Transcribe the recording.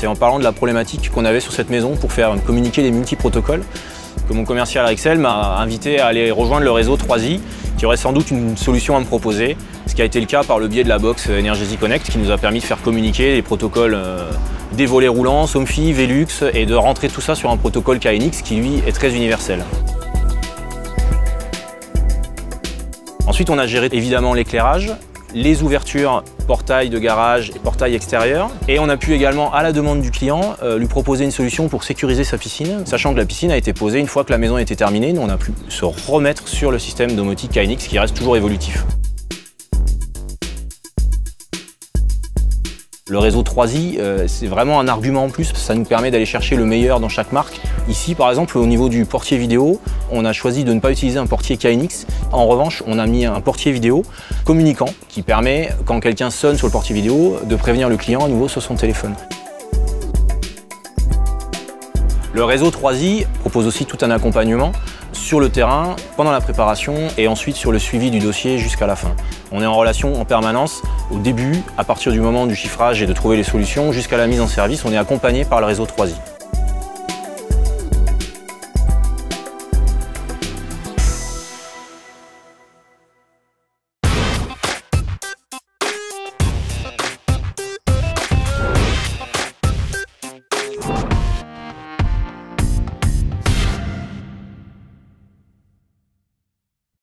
c'est en parlant de la problématique qu'on avait sur cette maison pour faire communiquer les multi-protocoles que mon commercial Excel m'a invité à aller rejoindre le réseau 3i, qui aurait sans doute une solution à me proposer, ce qui a été le cas par le biais de la box Energy Connect, qui nous a permis de faire communiquer les protocoles euh, des volets roulants, Somfy, Velux, et de rentrer tout ça sur un protocole KNX qui lui est très universel. Ensuite, on a géré évidemment l'éclairage, les ouvertures portail de garage et portail extérieur. Et on a pu également, à la demande du client, euh, lui proposer une solution pour sécuriser sa piscine, sachant que la piscine a été posée une fois que la maison était terminée. Nous, on a pu se remettre sur le système domotique KNX qui reste toujours évolutif. Le réseau 3i, euh, c'est vraiment un argument en plus, ça nous permet d'aller chercher le meilleur dans chaque marque. Ici, par exemple, au niveau du portier vidéo, on a choisi de ne pas utiliser un portier KNX. En revanche, on a mis un portier vidéo communicant qui permet, quand quelqu'un sonne sur le portier vidéo, de prévenir le client à nouveau sur son téléphone. Le réseau 3i propose aussi tout un accompagnement sur le terrain, pendant la préparation et ensuite sur le suivi du dossier jusqu'à la fin. On est en relation en permanence au début, à partir du moment du chiffrage et de trouver les solutions, jusqu'à la mise en service, on est accompagné par le réseau 3i.